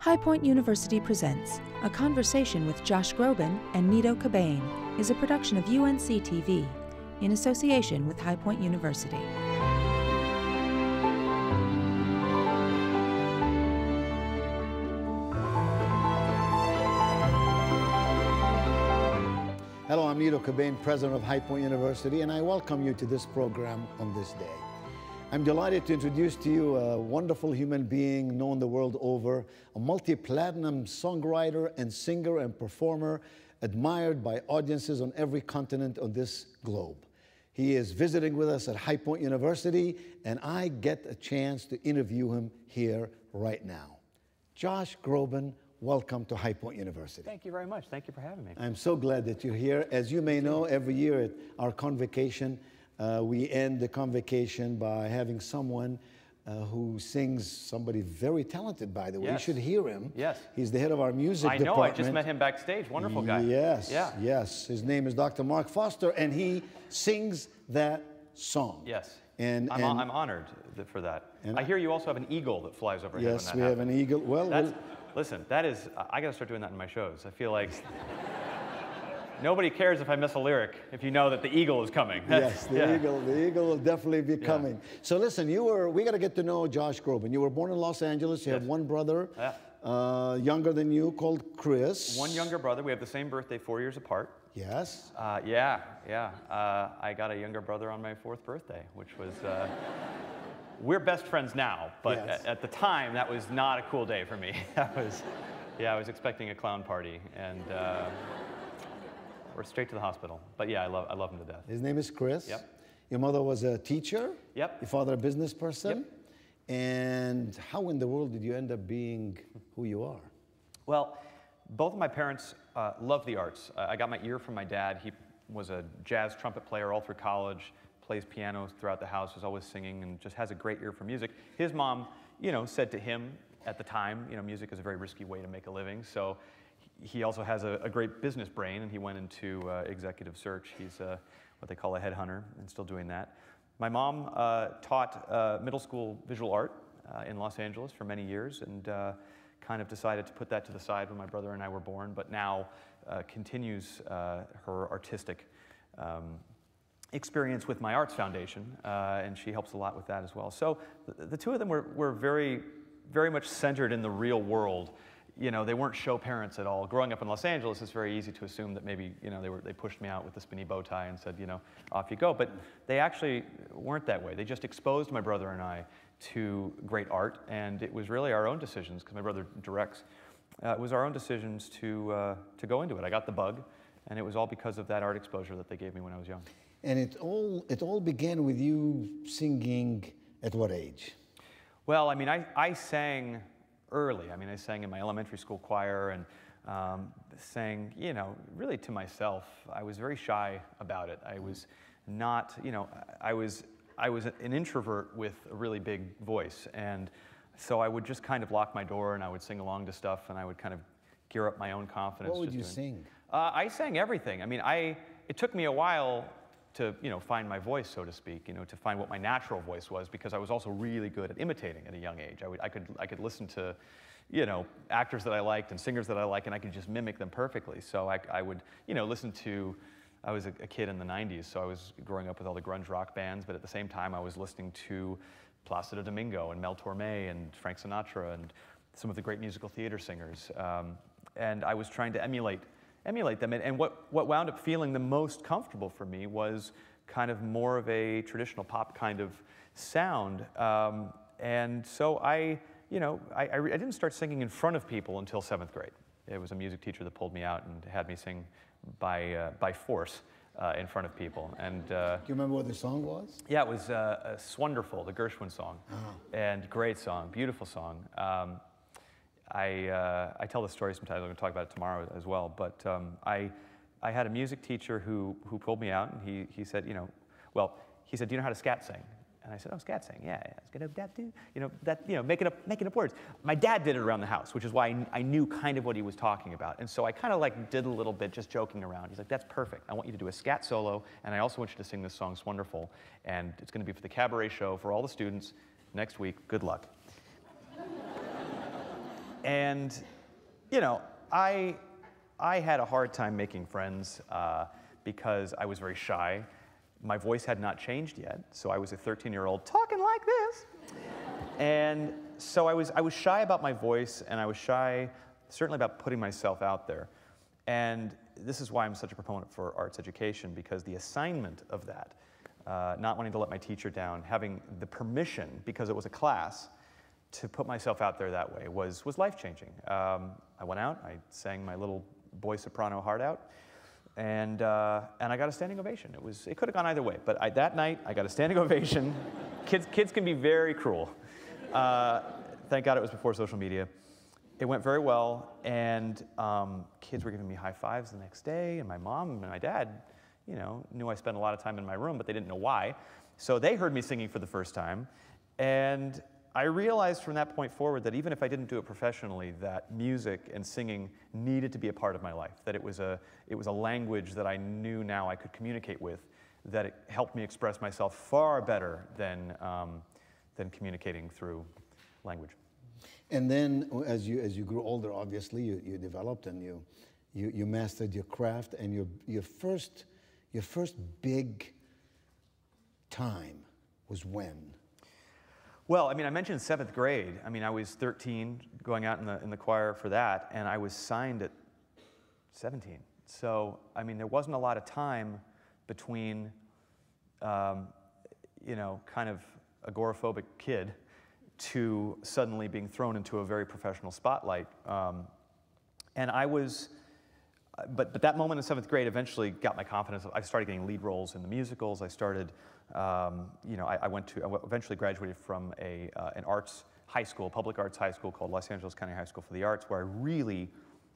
High Point University presents A Conversation with Josh Groban and Nido Qubein is a production of UNC TV in association with High Point University. Hello, I'm Nido Qubein, president of High Point University, and I welcome you to this program on this day. I'm delighted to introduce to you a wonderful human being known the world over, a multi-platinum songwriter and singer and performer admired by audiences on every continent on this globe. He is visiting with us at High Point University, and I get a chance to interview him here right now. Josh Groban, welcome to High Point University. Thank you very much. Thank you for having me. I'm so glad that you're here. As you may know, every year at our convocation, uh, we end the convocation by having someone uh, who sings somebody very talented, by the way. Yes. You should hear him. Yes. He's the head of our music I know. department. I just met him backstage. Wonderful guy. Yes. Yeah. Yes. His name is Dr. Mark Foster, and he sings that song. Yes. And, I'm, and I'm honored for that. And I hear you also have an eagle that flies overhead. yes, we that have an eagle. Well, listen, that is. I- I got to start doing that in my shows. I feel like nobody cares if I miss a lyric if you know that the eagle is coming. Yes, the Yeah. eagle. The eagle will definitely be coming. So listen, you were. We got to get to know Josh Groban. You were born in Los Angeles. You have one brother, Yeah. uh, younger than you, called Chris. One younger brother. We have the same birthday, four years apart. Yes. Uh, yeah, yeah. Uh, I got a younger brother on my fourth birthday, which was. Uh, we're best friends now, but Yes. at, at the time, that was not a cool day for me. that was, yeah, I was expecting a clown party, and we're straight to the hospital. But yeah, I love, I love him to death. His name is Chris. Yep. Your mother was a teacher. Yep. Your father a business person. Yep. And how in the world did you end up being who you are? Well, both of my parents uh, loved the arts. Uh, I got my ear from my dad. He was a jazz trumpet player all through college, plays piano throughout the house, was always singing, and just has a great ear for music. His mom, you know, said to him at the time, you know, music is a very risky way to make a living. So he also has a, a great business brain, and he went into uh, executive search. He's uh, what they call a headhunter, and still doing that. My mom uh, taught uh, middle school visual art uh, in Los Angeles for many years, and kind of decided to put that to the side when my brother and I were born, but now continues her artistic um, experience with my arts foundation, and she helps a lot with that as well. So the, the two of them were, were very, very much centered in the real world. You know, they weren't show parents at all. Growing up in Los Angeles, it's very easy to assume that maybe, you know, they, were, they pushed me out with the spinny bow tie and said, you know, off you go. But they actually weren't that way. They just exposed my brother and I to great art, and it was really our own decisions, because my brother directs. Uh, it was our own decisions to, uh, to go into it. I got the bug, and it was all because of that art exposure that they gave me when I was young. And it all it all began with you singing at what age? Well, I mean, I, I sang early. I mean, I sang in my elementary school choir and um, sang, you know, really to myself. I was very shy about it. I was not, you know, I was, I was an introvert with a really big voice. And so I would just kind of lock my door and I would sing along to stuff and I would kind of gear up my own confidence. What would just you doing- sing? Uh, I sang everything. I mean, I, it took me a while to, you know, find my voice, so to speak, you know, to find what my natural voice was, because I was also really good at imitating at a young age. I, would, I, could, I could listen to, you know, actors that I liked and singers that I liked, and I could just mimic them perfectly. So I, I would, you know, listen to, I was a, a kid in the 90s, so I was growing up with all the grunge rock bands, but at the same time, I was listening to Placido Domingo and Mel Torme and Frank Sinatra and some of the great musical theater singers. Um, and I was trying to emulate emulate them. And, and what, what wound up feeling the most comfortable for me was kind of more of a traditional pop kind of sound. Um, and so I, you know, I, I, I didn't start singing in front of people until seventh grade. It was a music teacher that pulled me out and had me sing by, uh, by force uh, in front of people. And uh, Do you remember what the song was? yeah, it was uh, Swonderful, the Gershwin song. And great song, beautiful song. Um, I, uh, I tell this story sometimes, I'm going to talk about it tomorrow as well. But um, I, I had a music teacher who, who pulled me out and he, he said, you know, well, he said, do you know how to scat sing? And I said, oh, scat sing, yeah, yeah. It's gonna that do, you know, that, you know, making up, making up words. My dad did it around the house, which is why I, I knew kind of what he was talking about. And so I kind of like did a little bit, just joking around. He's like, that's perfect. I want you to do a scat solo, and I also want you to sing this song, It's Wonderful. And it's gonna be for the cabaret show for all the students next week. Good luck. And, you know, I, I had a hard time making friends uh, because I was very shy. My voice had not changed yet, so I was a 13 year old talking like this. and so I was, I was shy about my voice, and I was shy certainly about putting myself out there. And this is why I'm such a proponent for arts education, because the assignment of that, uh, not wanting to let my teacher down, having the permission, because it was a class, to put myself out there that way was, was life changing. Um, I went out, I sang my little boy soprano heart out, and, uh, and I got a standing ovation. It, was, it could have gone either way, but I, that night I got a standing ovation. kids, kids can be very cruel. Uh, thank God it was before social media. It went very well, and um, kids were giving me high fives the next day, and my mom and my dad, you know, knew I spent a lot of time in my room, but they didn't know why. So they heard me singing for the first time, and I realized from that point forward that even if I didn't do it professionally, that music and singing needed to be a part of my life, that it was a, it was a language that I knew now I could communicate with, that it helped me express myself far better than, um, than communicating through language. And then as you, as you grew older, obviously, you, you developed and you, you, you mastered your craft and your, your, first, your first big time was when? Well, I mean, I mentioned seventh grade. I mean, I was 13 going out in the, in the choir for that, and I was signed at 17. So, I mean, there wasn't a lot of time between, um, you know, kind of agoraphobic kid to suddenly being thrown into a very professional spotlight. Um, and I was, but, but that moment in seventh grade eventually got my confidence. I started getting lead roles in the musicals. I started um, you know, I, I, went to, I eventually graduated from a, uh, an arts high school, public arts high school called Los Angeles County High School for the Arts, where I really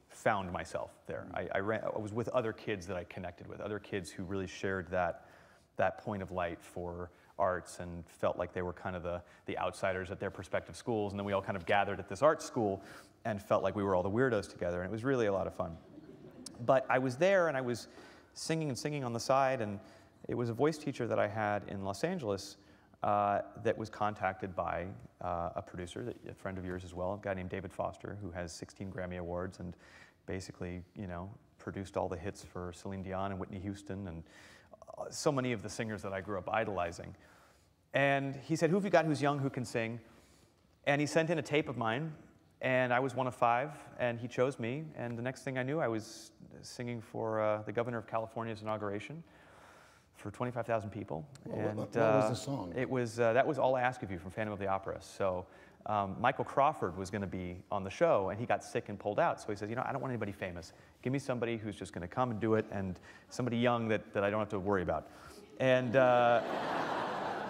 found myself there. I, I, ran, I was with other kids that I connected with, other kids who really shared that, that point of light for arts and felt like they were kind of the, the outsiders at their prospective schools. And then we all kind of gathered at this art school and felt like we were all the weirdos together. And it was really a lot of fun. But I was there and I was singing and singing on the side and it was a voice teacher that I had in Los Angeles uh, that was contacted by uh, a producer, a friend of yours as well, a guy named David Foster, who has 16 Grammy Awards and basically, you know, produced all the hits for Celine Dion and Whitney Houston and uh, so many of the singers that I grew up idolizing. And he said, Who have you got who's young, who can sing? And he sent in a tape of mine, and I was one of five, and he chose me. And the next thing I knew, I was singing for uh, the governor of California's inauguration for 25,000 people. Well, and, what, what uh, was the song? It was, uh, that was All I Ask of You from Phantom of the Opera. So um, Michael Crawford was going to be on the show, and he got sick and pulled out. So he says, you know, I don't want anybody famous. Give me somebody who's just going to come and do it, and somebody young that, that I don't have to worry about. And, uh,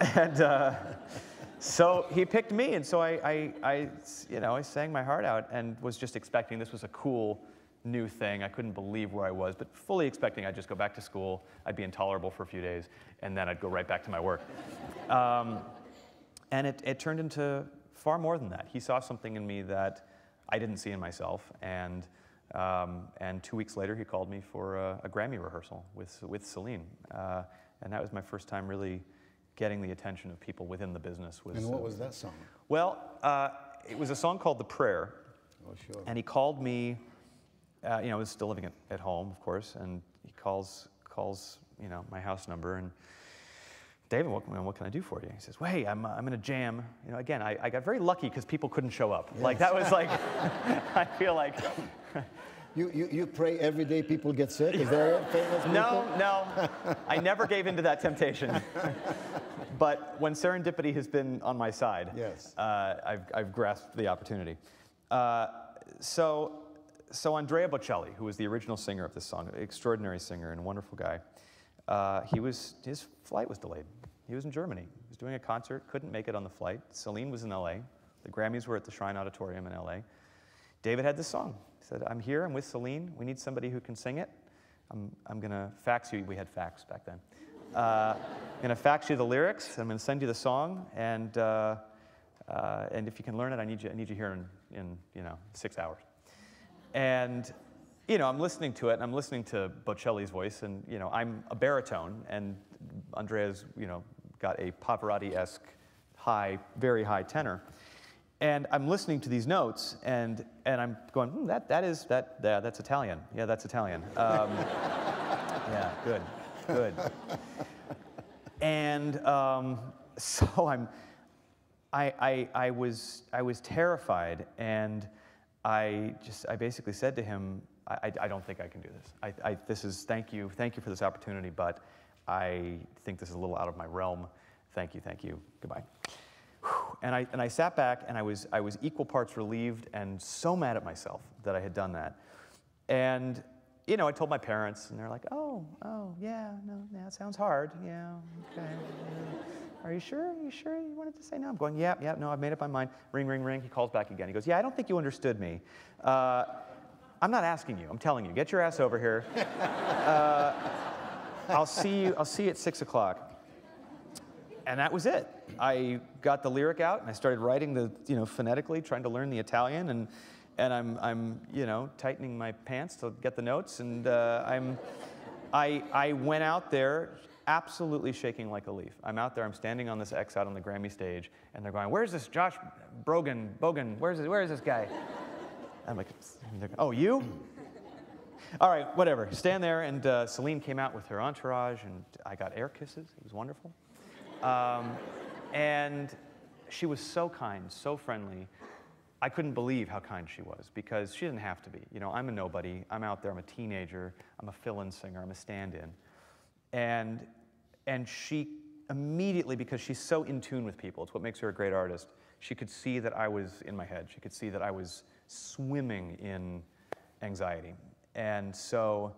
and uh, so he picked me, and so I, I, I, you know, I sang my heart out and was just expecting this was a cool new thing. I couldn't believe where I was, but fully expecting I'd just go back to school, I'd be intolerable for a few days, and then I'd go right back to my work. Um, and it, it turned into far more than that. He saw something in me that I didn't see in myself, and, um, and two weeks later, he called me for a, a Grammy rehearsal with, with Celine. Uh, and that was my first time really getting the attention of people within the business. Was, and what was that song? Well, uh, it was a song called The Prayer. Oh, sure. And he called me uh, you know, I was still living at, at home, of course, and he calls, calls, you know, my house number and, David, what, what can I do for you? He says, well, hey, I'm, uh, I'm in a jam. You know, again, I, I got very lucky because people couldn't show up. Yes. Like, that was like, I feel like. you, you, you pray every day people get sick? Is there famous people? No, no. I never gave in to that temptation. but when serendipity has been on my side, yes. Uh, I've, I've grasped the opportunity. Uh, so so Andrea Bocelli, who was the original singer of this song, extraordinary singer and wonderful guy, uh, he was, his flight was delayed. He was in Germany. He was doing a concert, couldn't make it on the flight. Celine was in LA. The Grammys were at the Shrine Auditorium in LA. David had this song. He said, I'm here, I'm with Celine. We need somebody who can sing it. I'm, I'm going to fax you. We had fax back then. Uh, I'm going to fax you the lyrics. I'm going to send you the song. And, uh, uh, and if you can learn it, I need you, I need you here in, in you know, six hours. And, you know, I'm listening to it, and I'm listening to Bocelli's voice, and, you know, I'm a baritone, and Andrea's, you know, got a Pavarotti-esque high, very high tenor. And I'm listening to these notes, and, and I'm going, hmm, that, that is, that, yeah, that's Italian. Yeah, that's Italian. Um, yeah, good, good. And um, so I'm, I, I, I, was, I was terrified, and I just, I basically said to him, I, I don't think I can do this. I, I, this is, thank you, thank you for this opportunity, but I think this is a little out of my realm. Thank you, thank you, goodbye. And I, and I sat back and I was, I was equal parts relieved and so mad at myself that I had done that. And, you know, I told my parents and they're like, oh, oh, yeah, no, that sounds hard. Yeah, okay. Are you sure? Are you sure you wanted to say no? I'm going, yeah, yeah, no, I've made up my mind. Ring, ring, ring. He calls back again. He goes, yeah, I don't think you understood me. Uh, I'm not asking you. I'm telling you. Get your ass over here. Uh, I'll see you. I'll see you at six o'clock and that was it. I got the lyric out and I started writing the, you know, phonetically, trying to learn the Italian, and, and I'm, I'm, you know, tightening my pants to get the notes, and uh, I'm, I, I went out there absolutely shaking like a leaf. I'm out there, I'm standing on this X out on the Grammy stage, and they're going, where's this Josh Brogan, Bogan, where's, this, where is this guy? I'm like, oh, you? All right, whatever. Stand there, and uh, Celine came out with her entourage, and I got air kisses. It was wonderful. Um, and she was so kind, so friendly. I couldn't believe how kind she was because she didn't have to be. You know, I'm a nobody. I'm out there. I'm a teenager. I'm a fill-in singer. I'm a stand-in. And, and she immediately, because she's so in tune with people, it's what makes her a great artist, she could see that I was in my head. She could see that I was swimming in anxiety. And so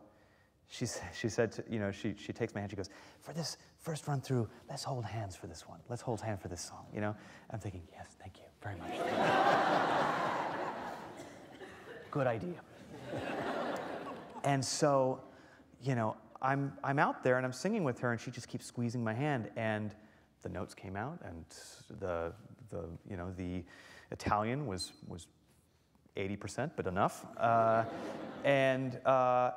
she, she said, to, you know, she, she takes my hand, she goes, for this first run through, let's hold hands for this one. Let's hold hands for this song, you know? I'm thinking, yes, thank you very much. Good idea. and so, you know, I'm, I'm out there and I'm singing with her and she just keeps squeezing my hand and the notes came out and the, the, you know, the Italian was, was 80%, but enough. Uh, and, uh,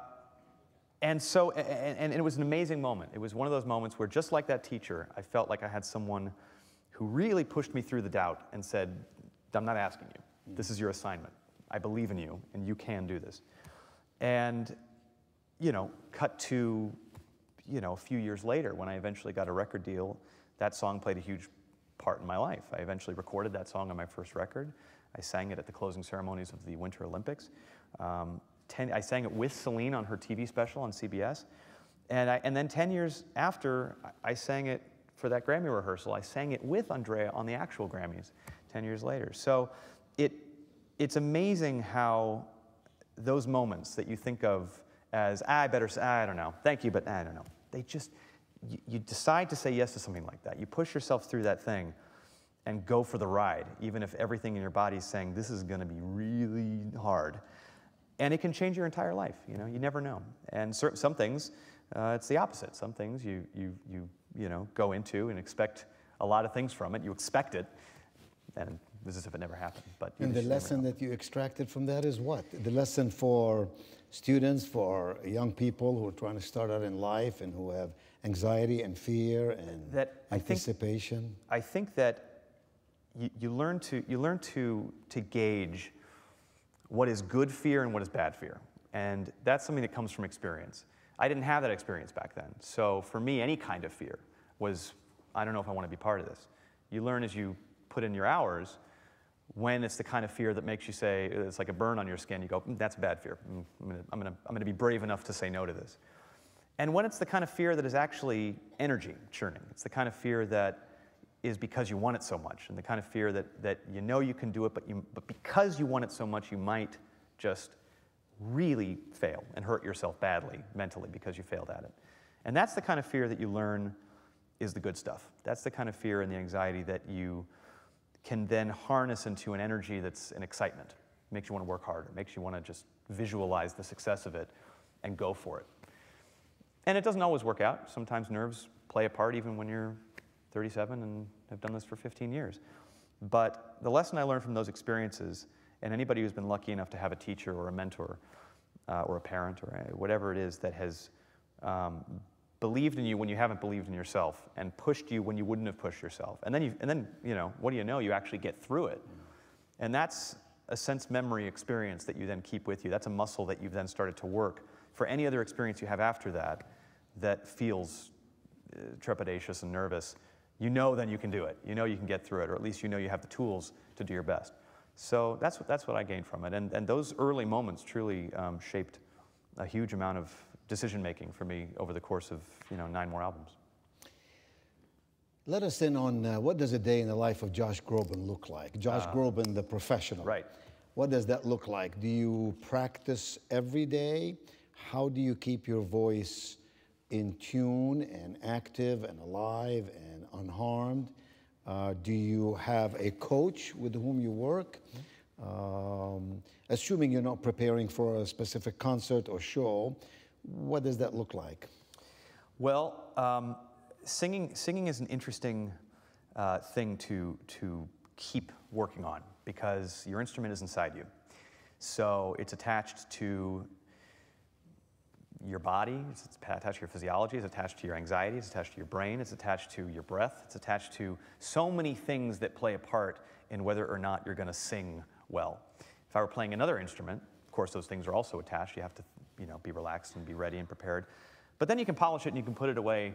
and so, and, and, it was an amazing moment. It was one of those moments where, just like that teacher, I felt like I had someone who really pushed me through the doubt and said, I'm not asking you. This is your assignment. I believe in you, and you can do this. And, you know, cut to, you know, a few years later when I eventually got a record deal, that song played a huge part in my life. I eventually recorded that song on my first record. I sang it at the closing ceremonies of the Winter Olympics. Um, ten, I sang it with Celine on her TV special on CBS. And, I, and then 10 years after, I sang it for that Grammy rehearsal. I sang it with Andrea on the actual Grammys 10 years later. So it, it's amazing how those moments that you think of as, ah, I better say, ah, I don't know, thank you, but ah, I don't know. They just, you, you decide to say yes to something like that. You push yourself through that thing and go for the ride, even if everything in your body is saying, this is going to be really hard. And it can change your entire life. You know, you never know. And some things, uh, it's the opposite. Some things you, you, you, you know, go into and expect a lot of things from it. You expect it, and this is if it never happened. But and the lesson that you extracted from that is what? The lesson for students, for young people who are trying to start out in life and who have anxiety and fear and that anticipation. I think, I think that you, you learn to you learn to to gauge what is good fear and what is bad fear. And that's something that comes from experience. I didn't have that experience back then. So for me, any kind of fear was, I don't know if I want to be part of this. You learn as you put in your hours when it's the kind of fear that makes you say, it's like a burn on your skin, you go, mm, that's bad fear. Mm, I'm gonna, I'm, gonna, I'm gonna be brave enough to say no to this. And when it's the kind of fear that is actually energy churning, it's the kind of fear that is because you want it so much, and the kind of fear that, that you know you can do it, but, you, but because you want it so much, you might just really fail and hurt yourself badly mentally because you failed at it. And that's the kind of fear that you learn is the good stuff. That's the kind of fear and the anxiety that you can then harness into an energy that's an excitement. Makes you want to work harder, makes you want to just visualize the success of it and go for it. And it doesn't always work out. Sometimes nerves play a part even when you're 37 and have done this for 15 years. But the lesson I learned from those experiences, and anybody who's been lucky enough to have a teacher or a mentor uh, or a parent or whatever it is that has um, believed in you when you haven't believed in yourself and pushed you when you wouldn't have pushed yourself. And then, you, and then, you know, what do you know? You actually get through it. And that's a sense memory experience that you then keep with you. That's a muscle that you've then started to work for any other experience you have after that that feels uh, trepidatious and nervous. You know then you can do it. You know you can get through it, or at least you know you have the tools to do your best. So that's what, that's what I gained from it. And, and those early moments truly um, shaped a huge amount of decision making for me over the course of you know, nine more albums. Let us in on uh, what does a day in the life of Josh Groban look like? Josh uh, Groban, the professional. Right. What does that look like? Do you practice every day? How do you keep your voice in tune and active and alive and unharmed? Uh, do you have a coach with whom you work? Um, assuming you're not preparing for a specific concert or show, what does that look like? Well, um, singing, singing is an interesting uh, thing to, to keep working on because your instrument is inside you. So it's attached to your body, it's attached to your physiology, it's attached to your anxiety, it's attached to your brain, it's attached to your breath, it's attached to so many things that play a part in whether or not you're going to sing well. If I were playing another instrument, of course, those things are also attached. You have to, you know, be relaxed and be ready and prepared. But then you can polish it and you can put it away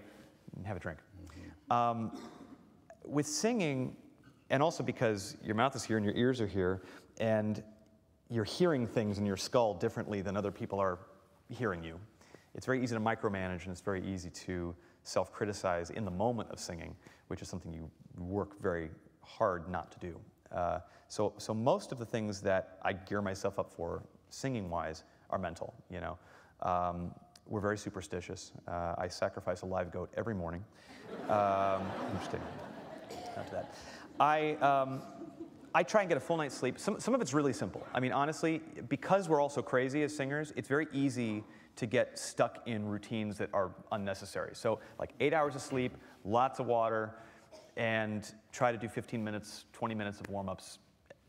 and have a drink. Mm-hmm. Um, with singing, and also because your mouth is here and your ears are here, and you're hearing things in your skull differently than other people are hearing you. It's very easy to micromanage and it's very easy to self criticize in the moment of singing, which is something you work very hard not to do. Uh, so, so most of the things that I gear myself up for, singing wise, are mental. You know, um, we're very superstitious. Uh, I sacrifice a live goat every morning. Um, interesting. Not to that. I, um, I try and get a full night's sleep. Some, some of it's really simple. I mean, honestly, because we're all so crazy as singers, it's very easy to get stuck in routines that are unnecessary. So, like eight hours of sleep, lots of water, and try to do 15 minutes, 20 minutes of warm ups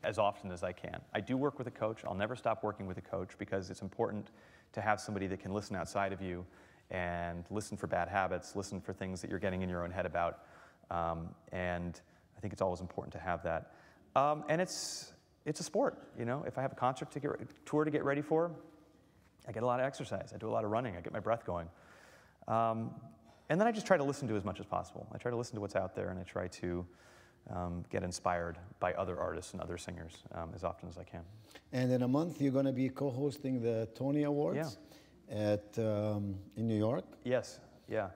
as often as I can. I do work with a coach. I'll never stop working with a coach because it's important to have somebody that can listen outside of you and listen for bad habits, listen for things that you're getting in your own head about. Um, and I think it's always important to have that. Um, and it's, it's a sport, you know. If I have a concert to get, tour to get ready for, I get a lot of exercise. I do a lot of running. I get my breath going. Um, and then I just try to listen to as much as possible. I try to listen to what's out there and I try to um, get inspired by other artists and other singers um, as often as I can. And in a month, you're going to be co hosting the Tony Awards yeah. at, um, in New York? Yes, yeah.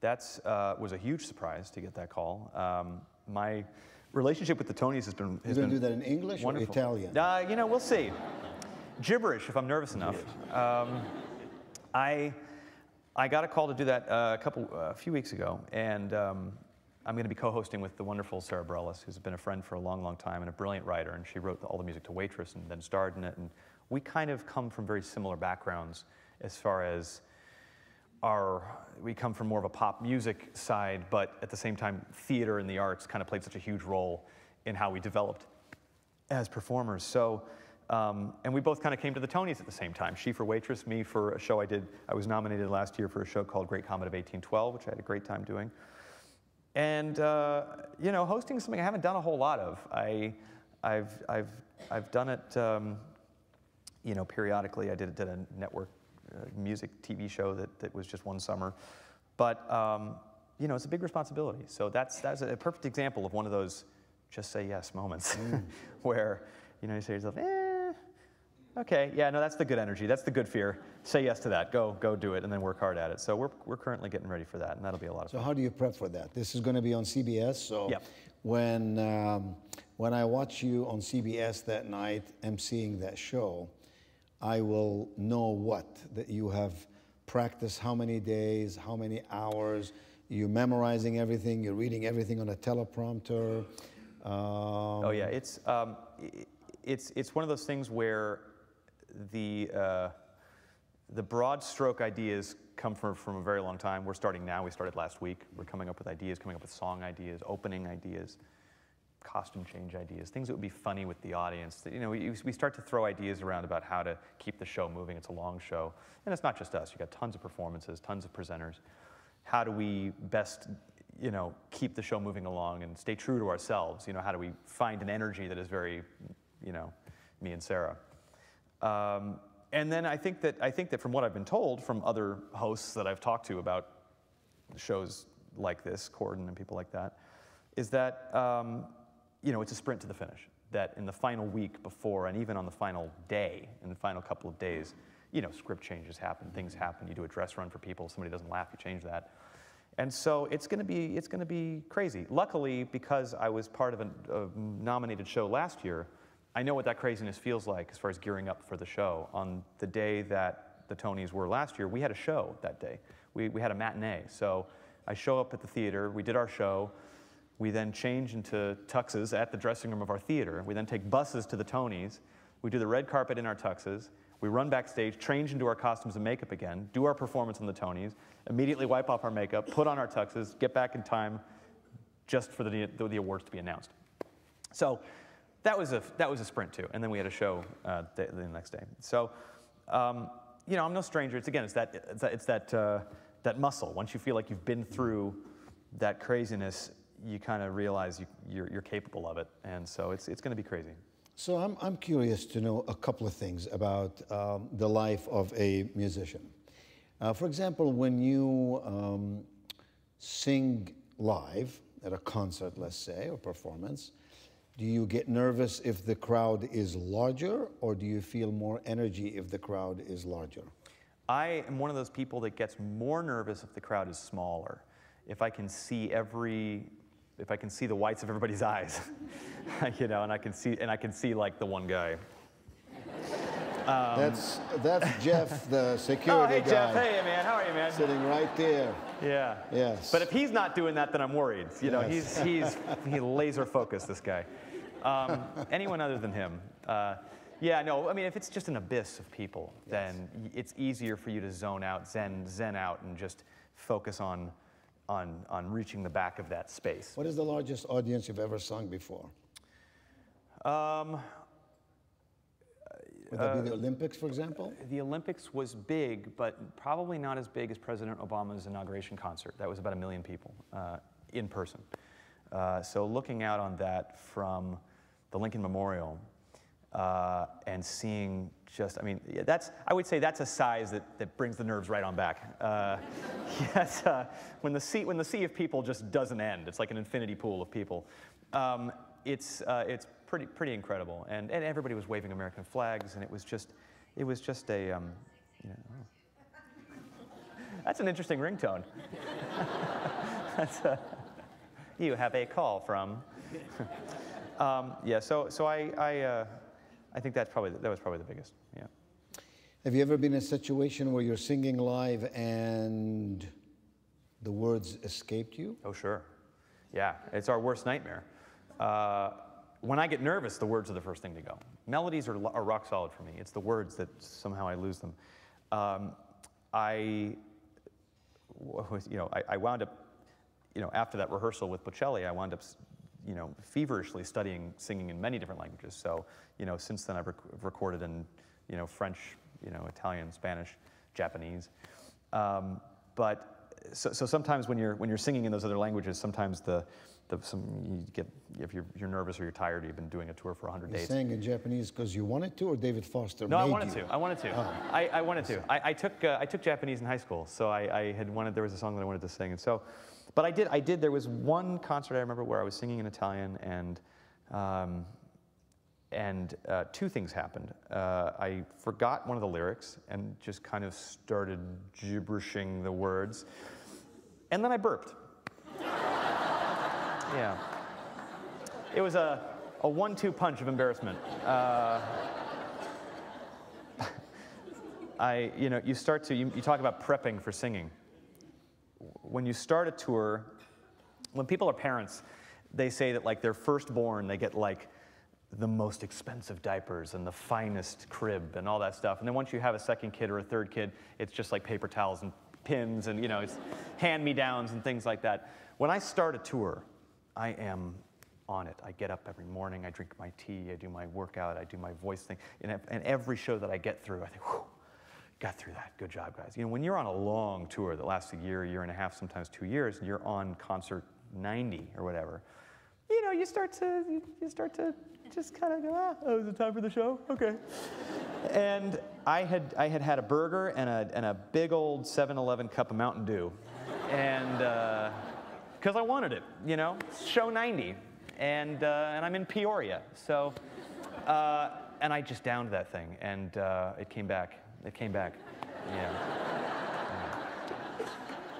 That uh, was a huge surprise to get that call. Um, my relationship with the Tonys has been. Has you're going to do that in English wonderful. or Italian? Uh, you know, we'll see. Gibberish if I'm nervous enough. Um, I, I got a call to do that uh, a couple, uh, a few weeks ago, and um, I'm going to be co-hosting with the wonderful Sarah Bareilles, who's been a friend for a long, long time and a brilliant writer, and she wrote all the music to Waitress and then starred in it. And we kind of come from very similar backgrounds as far as our, we come from more of a pop music side, but at the same time, theater and the arts kind of played such a huge role in how we developed as performers. So, um, and we both kind of came to the Tonys at the same time. She for Waitress, me for a show I did. I was nominated last year for a show called Great Comet of 1812, which I had a great time doing. And, uh, you know, hosting is something I haven't done a whole lot of. I, I've, I've, I've done it, um, you know, periodically. I did, did a network uh, music TV show that, that was just one summer. But, um, you know, it's a big responsibility. So that's, that's a perfect example of one of those just say yes moments mm. where, you know, you say to yourself, eh, Okay, yeah, no, that's the good energy. That's the good fear. Say yes to that. Go, go do it, and then work hard at it. So we're, we're currently getting ready for that, and that'll be a lot of so fun. So how do you prep for that? This is going to be on CBS. So yep. when um, when I watch you on CBS that night, emceeing that show, I will know what that you have practiced. How many days? How many hours? You're memorizing everything. You're reading everything on a teleprompter. Um, oh yeah, it's um, it's it's one of those things where the, uh, the broad stroke ideas come from, from a very long time. We're starting now. We started last week. We're coming up with ideas, coming up with song ideas, opening ideas, costume change ideas, things that would be funny with the audience. You know, we, we start to throw ideas around about how to keep the show moving. It's a long show. And it's not just us. You've got tons of performances, tons of presenters. How do we best you know, keep the show moving along and stay true to ourselves? You know, how do we find an energy that is very you know, me and Sarah. Um, and then I think that I think that from what I've been told from other hosts that I've talked to about shows like this, Corden and people like that, is that um, you know it's a sprint to the finish. That in the final week before, and even on the final day, in the final couple of days, you know, script changes happen, things happen. You do a dress run for people, somebody doesn't laugh, you change that. And so it's going to be it's going to be crazy. Luckily, because I was part of a, a nominated show last year, I know what that craziness feels like as far as gearing up for the show. On the day that the Tonys were last year, we had a show that day. We, we had a matinee. So I show up at the theater, we did our show. We then change into tuxes at the dressing room of our theater. We then take buses to the Tonys. We do the red carpet in our tuxes. We run backstage, change into our costumes and makeup again, do our performance on the Tonys, immediately wipe off our makeup, put on our tuxes, get back in time just for the, the, the awards to be announced. So that was a, that was a sprint too. And then we had a show uh, the, the, next day. So, um, you know, I'm no stranger. It's again, it's that, it's that, it's that, uh, that muscle. Once you feel like you've been through that craziness, you kind of realize you, you're, you're capable of it. And so it's, it's going to be crazy. So I'm, I'm curious to know a couple of things about um, the life of a musician. Uh, for example, when you um, sing live at a concert, let's say, or performance, do you get nervous if the crowd is larger, or do you feel more energy if the crowd is larger? I am one of those people that gets more nervous if the crowd is smaller. If I can see every if I can see the whites of everybody's eyes, you know, and I can see, and I can see like the one guy. Um, that's that's Jeff, the security oh, hey, guy. Jeff. Hey, man. How are you, man? Sitting right there. Yeah. Yes. But if he's not doing that, then I'm worried. You know, yes. he's he's he laser focused. This guy. Um, anyone other than him. Uh, yeah, no. I mean, if it's just an abyss of people, yes. then it's easier for you to zone out, zen zen out, and just focus on on, on reaching the back of that space. What is the largest audience you've ever sung before? Um, Would that uh, be the Olympics, for example? The Olympics was big, but probably not as big as President Obama's inauguration concert. That was about a million people uh, in person. Uh, so looking out on that from the Lincoln Memorial uh, and seeing just, I mean, that's, I would say that's a size that, that brings the nerves right on back. Uh, yes, uh, when, the sea, when the sea of people just doesn't end, it's like an infinity pool of people. Um, it's, uh, it's pretty, pretty incredible. And, and everybody was waving American flags, and it was just, it was just a, um, you know, oh. that's an interesting ringtone. that's a, you have a call from. um, yeah, so, so I, I, uh, I think that's probably, that was probably the biggest, yeah. Have you ever been in a situation where you're singing live and the words escaped you? Oh, sure. Yeah, it's our worst nightmare. Uh, when I get nervous, the words are the first thing to go. Melodies are, are rock solid for me. It's the words that somehow I lose them. Um, I, you know, I, I wound up, you know, after that rehearsal with Bocelli, I wound up you know, feverishly studying singing in many different languages. So, you know, since then I've rec recorded in, you know, French, you know, Italian, Spanish, Japanese. Um, but so, so sometimes when you're when you're singing in those other languages, sometimes the the some you get if you're you're nervous or you're tired, you've been doing a tour for 100 you days. Sang in Japanese because you wanted to, or David Foster? No, I wanted you? to. I wanted to. Oh. I, I wanted to. I, I took uh, I took Japanese in high school, so I, I had wanted. There was a song that I wanted to sing, and so. But I did, I did, there was one concert I remember where I was singing in Italian and, um, and uh, two things happened. Uh, I forgot one of the lyrics and just kind of started gibberishing the words. And then I burped. Yeah. It was a, a one two punch of embarrassment. Uh, I, you know, you start to, you, you talk about prepping for singing when you start a tour, when people are parents, they say that like their firstborn, they get like the most expensive diapers and the finest crib and all that stuff. And then once you have a second kid or a third kid, it's just like paper towels and pins and you know, it's hand-me-downs and things like that. When I start a tour, I am on it. I get up every morning, I drink my tea, I do my workout, I do my voice thing. And, every show that I get through, I think, whew, got through that. Good job, guys. You know, when you're on a long tour that lasts a year, a year and a half, sometimes two years, and you're on concert 90 or whatever, you know, you start to you start to just kind of go, ah, oh, is it time for the show? Okay. and I had, I had had a burger and a, and a big old 7 Eleven cup of Mountain Dew. And, because I wanted it, you know, show 90. And, uh, and I'm in Peoria. So, uh, and I just downed that thing, and uh, it came back. It came back. Yeah. yeah.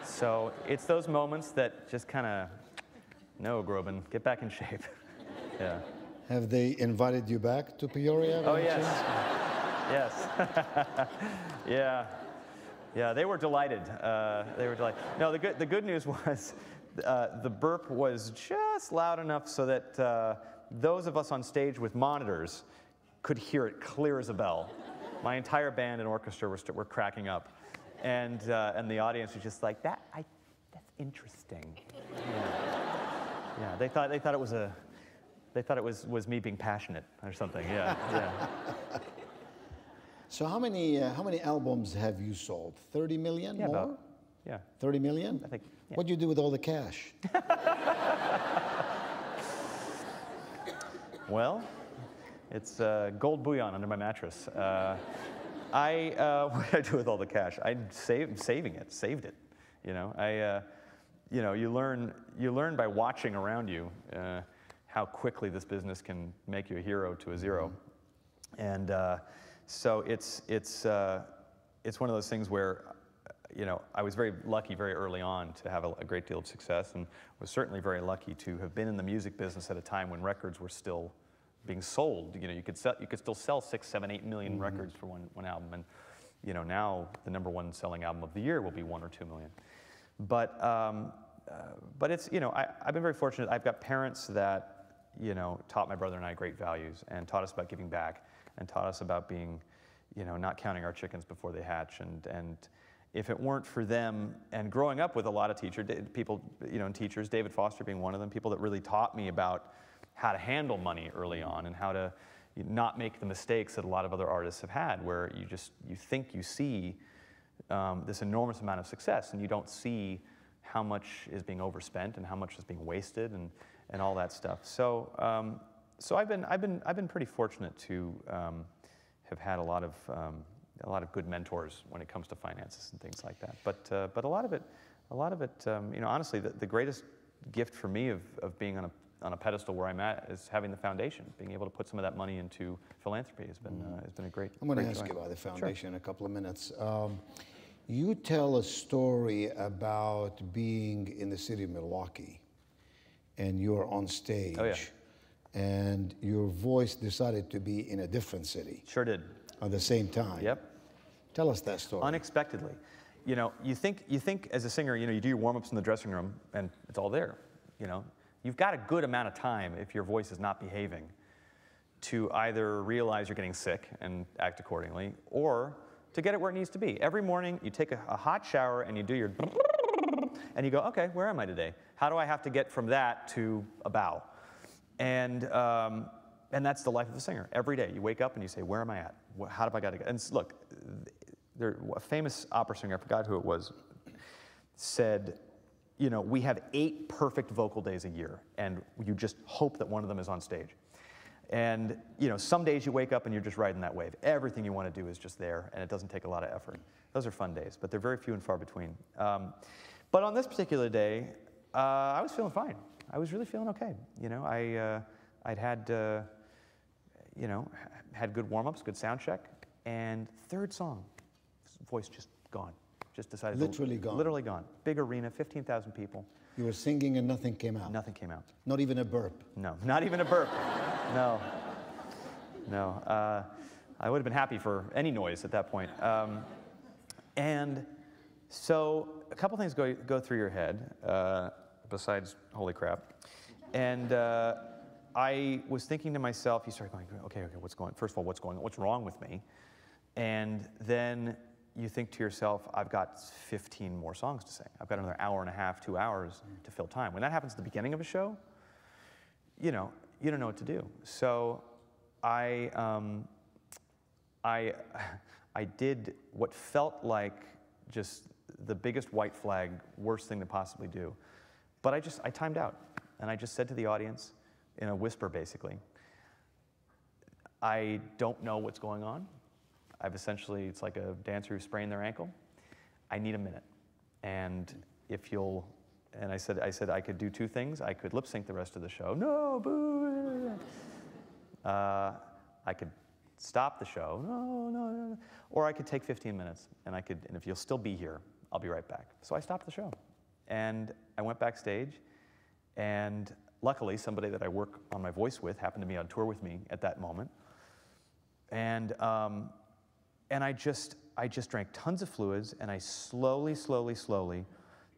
So it's those moments that just kind of, no, Groban, get back in shape. yeah. Have they invited you back to Peoria? Oh, yes. yes. yeah. Yeah, they were delighted. Uh, they were delighted. No, the good, the good news was uh, the burp was just loud enough so that uh, those of us on stage with monitors could hear it clear as a bell. My entire band and orchestra were, were cracking up. And, uh, and the audience was just like, that, I, that's interesting. Yeah. yeah, they thought, they thought it was a, they thought it was, was me being passionate or something, yeah, yeah. So how many, uh, how many albums have you sold? 30 million yeah, more? About, yeah. 30 million? I think. Yeah. What do you do with all the cash? well, it's uh, gold bullion under my mattress. Uh, I, uh, what did I do with all the cash? I saved, saving it, saved it. You know, I, uh, you know, you learn, you learn by watching around you uh, how quickly this business can make you a hero to a 0 mm-hmm. And uh, so it's, it's, it's one of those things where you know, I was very lucky very early on to have a, a, great deal of success and was certainly very lucky to have been in the music business at a time when records were still being sold. You know, you could, sell, you could still sell six, seven, eight million mm-hmm. records for one, one album. And, you know, now the number one selling album of the year will be one or two million. But, um, uh, but it's, you know, I, I've been very fortunate. I've got parents that, you know, taught my brother and I great values and taught us about giving back and taught us about being, you know, not counting our chickens before they hatch and, and, if it weren't for them and growing up with a lot of teachers, people, you know, and teachers, David Foster being one of them, people that really taught me about how to handle money early on and how to not make the mistakes that a lot of other artists have had, where you just you think you see um, this enormous amount of success and you don't see how much is being overspent and how much is being wasted and, and all that stuff. So, um, so I've been I've been I've been pretty fortunate to um, have had a lot of um, a lot of good mentors when it comes to finances and things like that. But, uh, but a lot of it, a lot of it, um, you know, honestly, the, the greatest gift for me of, of being on a, on a pedestal where I'm at is having the foundation, being able to put some of that money into philanthropy has been, uh, has been a great. I'm going to ask joy. you about the foundation sure. in a couple of minutes. Um, you tell a story about being in the city of Milwaukee, and you're on stage. Oh, yeah. And your voice decided to be in a different city. Sure did. At the same time. Yep. Tell us that story. Unexpectedly. You know, you think, you think as a singer, you know, you do your warm-ups in the dressing room and it's all there, you know. You've got a good amount of time if your voice is not behaving to either realize you're getting sick and act accordingly or to get it where it needs to be. Every morning you take a, a hot shower and you do your and you go, okay, where am I today? How do I have to get from that to a bow? And, um, and that's the life of a singer. Every day you wake up and you say, where am I at? How have I got to get? And look, there, a famous opera singer, I forgot who it was, said, you know, we have eight perfect vocal days a year, and you just hope that one of them is on stage. And, you know, some days you wake up and you're just riding that wave. Everything you want to do is just there, and it doesn't take a lot of effort. Those are fun days, but they're very few and far between. Um, but on this particular day, uh, I was feeling fine. I was really feeling okay. You know, I, uh, I'd had, uh, you know, had good warm-ups, good sound check, and third song, voice just gone. Just decided literally to, gone. Literally gone. Big arena, 15,000 people. You were singing and nothing came out. Nothing came out. Not even a burp. No, not even a burp. no, no. Uh, I would have been happy for any noise at that point. Um, and so a couple things go go through your head uh, besides holy crap, and. Uh, I was thinking to myself, you start going, okay, okay, what's going, first of all, what's going on, what's wrong with me? And then you think to yourself, I've got 15 more songs to sing. I've got another hour and a half, two hours to fill time. When that happens at the beginning of a show, you know, you don't know what to do. So I, um, I, I did what felt like just the biggest white flag, worst thing to possibly do. But I just, I timed out. And I just said to the audience, in a whisper basically, I don't know what's going on. I've essentially, it's like a dancer who sprained their ankle. I need a minute. And if you'll, and I said, I said I could do two things. I could lip sync the rest of the show. No, boo. Uh, I could stop the show. No, no, no. Or I could take 15 minutes and I could, and if you'll still be here, I'll be right back. So I stopped the show. And I went backstage and luckily somebody that I work on my voice with happened to be on tour with me at that moment. And, um, and I just, I just drank tons of fluids and I slowly, slowly, slowly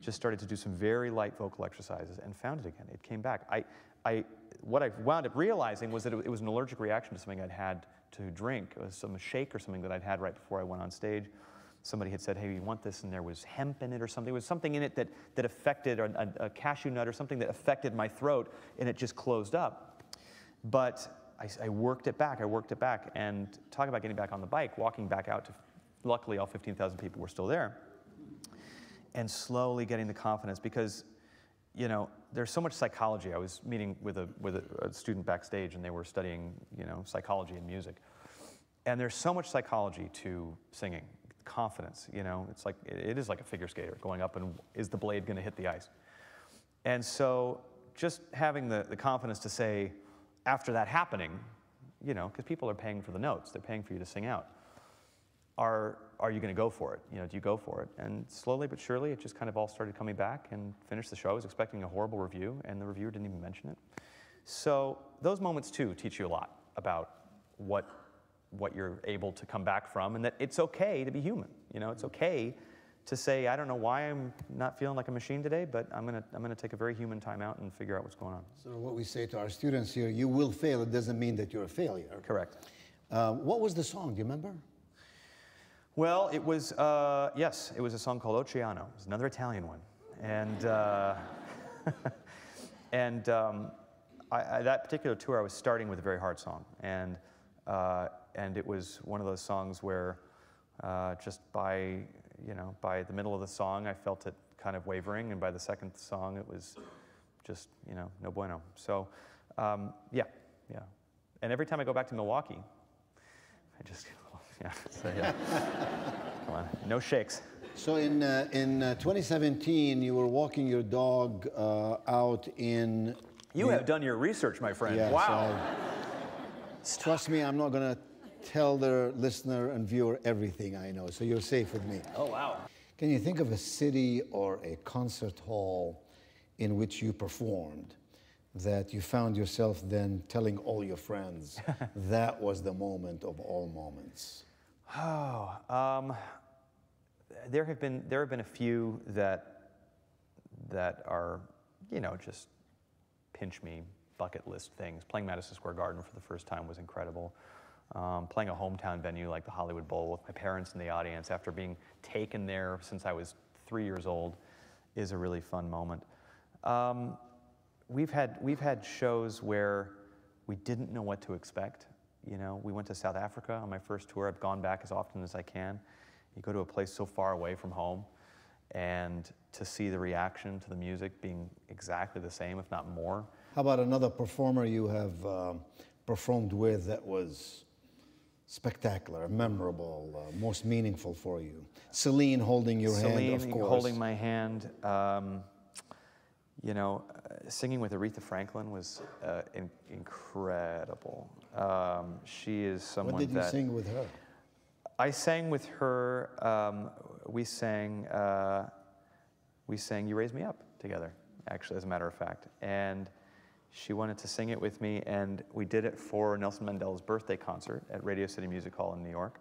just started to do some very light vocal exercises and found it again. It came back. I, I, what I wound up realizing was that it, it was an allergic reaction to something I'd had to drink. It was some shake or something that I'd had right before I went on stage. Somebody had said, hey, you want this? And there was hemp in it or something. There was something in it that, that affected, a, a cashew nut or something that affected my throat, and it just closed up. But I, I, worked it back, I worked it back. And talk about getting back on the bike, walking back out to, luckily all 15,000 people were still there. And slowly getting the confidence because, you know, there's so much psychology. I was meeting with a, with a, a student backstage and they were studying, you know, psychology and music. And there's so much psychology to singing, confidence, you know, it's like, it, is like a figure skater going up and is the blade gonna hit the ice? And so just having the, the confidence to say, after that happening, you know, because people are paying for the notes, they're paying for you to sing out. Are, are you going to go for it? You know, do you go for it? And slowly but surely, it just kind of all started coming back and finished the show. I was expecting a horrible review, and the reviewer didn't even mention it. So those moments too teach you a lot about what what you're able to come back from, and that it's okay to be human. You know, it's okay to say, I don't know why I'm not feeling like a machine today, but I'm gonna, I'm gonna take a very human time out and figure out what's going on. So what we say to our students here, you will fail, it doesn't mean that you're a failure. Correct. Uh, what was the song, do you remember? Well, it was, uh, yes, it was a song called Oceano. It was another Italian one. And, uh, and um, I, I, that particular tour, I was starting with a very hard song. And, uh, and it was one of those songs where uh, just by you know, by the middle of the song, I felt it kind of wavering, and by the second song, it was just, you know, no bueno. So, um, yeah, yeah. And every time I go back to Milwaukee, I just, yeah, so yeah. Come on, no shakes. So in, uh, in uh, 2017, you were walking your dog uh, out in. You have done your research, my friend. Wow. trust me, I'm not going to tell the listener and viewer everything I know, so you're safe with me. Oh, wow. Can you think of a city or a concert hall in which you performed that you found yourself then telling all your friends that was the moment of all moments? Oh, um, there have been there have been a few that that are you know just pinch me bucket list things. Playing Madison Square Garden for the first time was incredible um, playing a hometown venue like the Hollywood Bowl with my parents in the audience after being taken there since I was three years old is a really fun moment. Um, we've, had, we've had shows where we didn't know what to expect. You know, we went to South Africa on my first tour. I've gone back as often as I can. You go to a place so far away from home, and to see the reaction to the music being exactly the same, if not more. How about another performer you have uh, performed with that was spectacular, memorable, uh, most meaningful for you? Celine holding your Celine hand, of course. holding my hand. Um, you know, uh, singing with Aretha Franklin was uh, in- incredible. Um, she is someone What did you that sing with her? I sang with her. Um, we sang. Uh, we sang "You Raise Me Up" together. Actually, as a matter of fact, and she wanted to sing it with me, and we did it for Nelson Mandela's birthday concert at Radio City Music Hall in New York.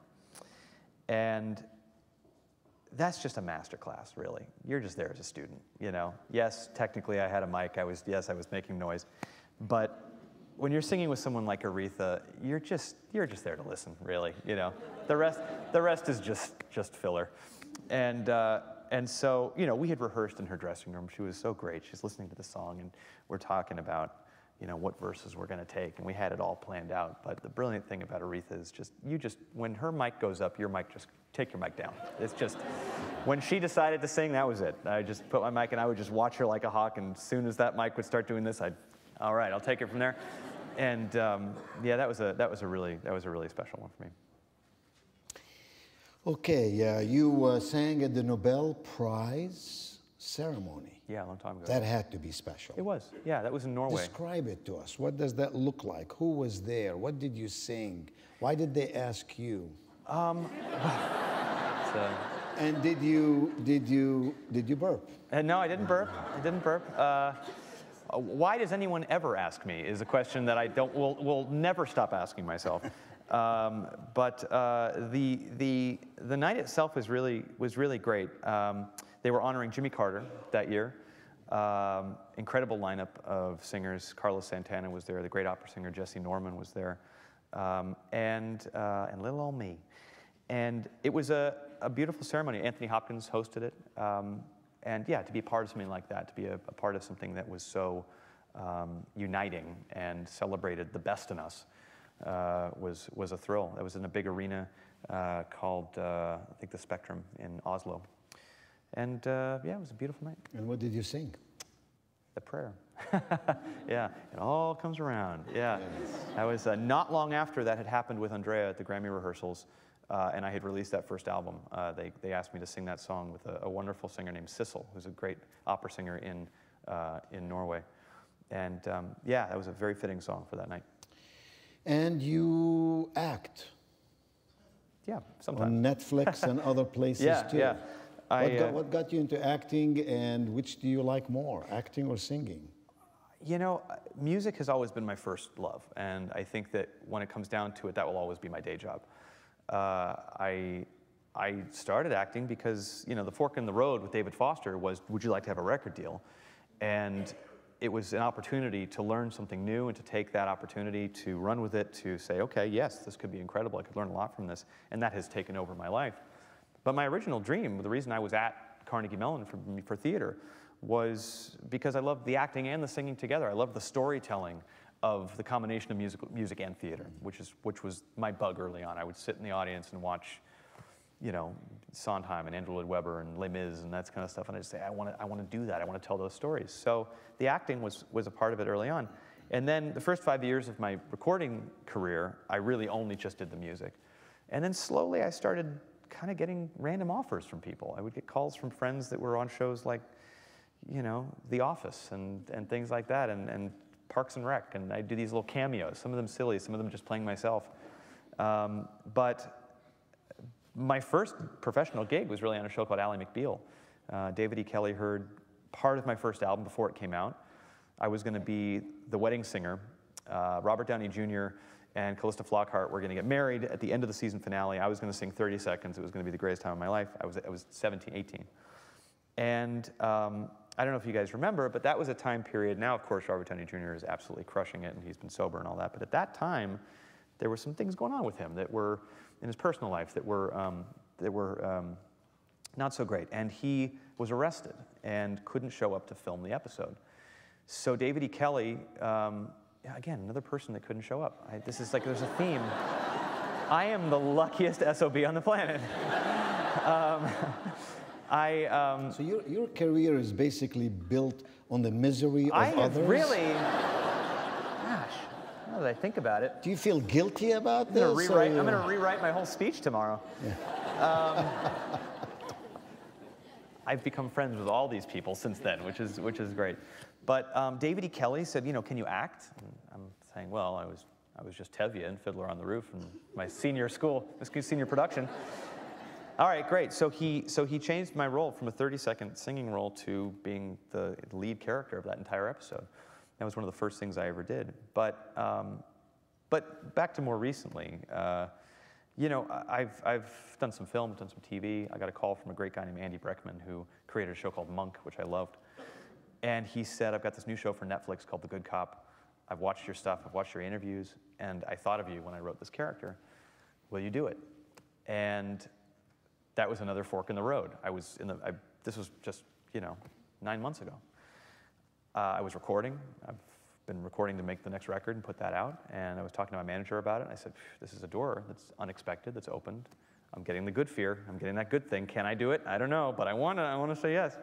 And that's just a master class, really. You're just there as a student, you know. Yes, technically I had a mic. I was yes, I was making noise, but when you're singing with someone like Aretha, you're just you're just there to listen, really. You know, the rest the rest is just just filler, and. Uh, and so, you know, we had rehearsed in her dressing room. She was so great. She's listening to the song, and we're talking about you know, what verses we're going to take, and we had it all planned out. But the brilliant thing about Aretha is just, you just, when her mic goes up, your mic just, take your mic down. It's just, when she decided to sing, that was it. I just put my mic and I would just watch her like a hawk, and as soon as that mic would start doing this, I'd, all right, I'll take it from there. and um, yeah, that was a that was a really that was a really special one for me. Okay, uh, you uh, sang at the Nobel Prize ceremony. Yeah, a long time ago. That had to be special. it was. Yeah, that was in Norway. Describe it to us. What does that look like? Who was there? What did you sing? Why did they ask you? It's, uh, And did you did you did you burp? Uh, no, I didn't burp. I didn't burp. Uh, why does anyone ever ask me? Is a question that I don't will will never stop asking myself. Um, but uh, the the the night itself was really was really great. Um, they were honoring Jimmy Carter that year. Um, incredible lineup of singers. Carlos Santana was there. The great opera singer Jessye Norman was there, um, and uh, and little old me. And it was a, a beautiful ceremony. Anthony Hopkins hosted it. Um, and yeah, to be a part of something like that, to be a, a part of something that was so um, uniting and celebrated the best in us uh, was, was a thrill. That was in a big arena uh, called, uh, I think, the Spektrum in Oslo. And uh, yeah, it was a beautiful night. And what did you sing? The prayer. yeah, it all comes around. Yeah. I was uh, not long after that had happened with Andrea at the Grammy rehearsals, uh, and I had released that first album. Uh, they, they asked me to sing that song with a, a wonderful singer named Sissel, who's a great opera singer in, uh, in Norway. And um, yeah, that was a very fitting song for that night. And you act Yeah, sometimes. on Netflix and other places Yeah, too. yeah. I, what, got, uh, what got you into acting, and which do you like more, acting or singing? You know, uh, music has always been my first love, and I think that when it comes down to it, that will always be my day job. Uh, I, I started acting because, you know, the fork in the road with David Foster was, would you like to have a record deal? And it was an opportunity to learn something new and to take that opportunity to run with it, to say, okay, yes, this could be incredible. I could learn a lot from this. And that has taken over my life. But my original dream, the reason I was at Carnegie Mellon for, for theater, was because I loved the acting and the singing together. I loved the storytelling of the combination of music, music and theater, which, is, which was my bug early on. I would sit in the audience and watch, you know, Sondheim and Andrew Lloyd Webber and Les Mis and that kind of stuff, and I'd say, I want to I wanna do that. I want to tell those stories. So the acting was, was a part of it early on. And then the first five years of my recording career, I really only just did the music. And then slowly I started kind of getting random offers from people. I would get calls from friends that were on shows like, you know, The Office and, and things like that, and, and Parks and Rec, and I do these little cameos, some of them silly, some of them just playing myself. Um, but my first professional gig was really on a show called Ally McBeal. Uh, David E. Kelley heard part of my first album before it came out. I was going to be the wedding singer. Uh, Robert Downey Jr. and Calista Flockhart were going to get married at the end of the season finale. I was going to sing 30 seconds. It was going to be the greatest time of my life. I was, I was 17, 18. And um, I don't know if you guys remember, but that was a time period. Now, of course, Robert Downey Jr. is absolutely crushing it, and he's been sober and all that. But at that time, there were some things going on with him that were in his personal life that were um, that were um, not so great. And he was arrested and couldn't show up to film the episode. So David E. Kelley, um, again, another person that couldn't show up. I, this is like there's a theme. I am the luckiest SOB on the planet. Um, I, um, So your, your career is basically built on the misery of I have others. really, now that I think about it, Do you feel guilty about I'm this? gonna rewrite. or- I'm gonna rewrite my whole speech tomorrow. Um, I've become friends with all these people since then, which is which is great. But um, David E. Kelley said, you know, can you act? And I'm saying, well, I was I was just Tevye and Fiddler on the Roof in my senior school, senior production. All right, great. So he so he changed my role from a 30-second singing role to being the lead character of that entire episode. That was one of the first things I ever did. But um, but back to more recently, uh, you know, I've, I've done some film, done some TV. I got a call from a great guy named Andy Breckman who created a show called Monk, which I loved. And he said, I've got this new show for Netflix called The Good Cop. I've watched your stuff, I've watched your interviews, and I thought of you when I wrote this character. Will you do it? And that was another fork in the road. I was in the, I, this was just, you know, nine months ago. Uh, I was recording. I've been recording to make the next record and put that out. And I was talking to my manager about it. And I said, "This is a door that's unexpected, that's opened. I'm getting the good fear. I'm getting that good thing. Can I do it? I don't know, but I want to. I want to say yes."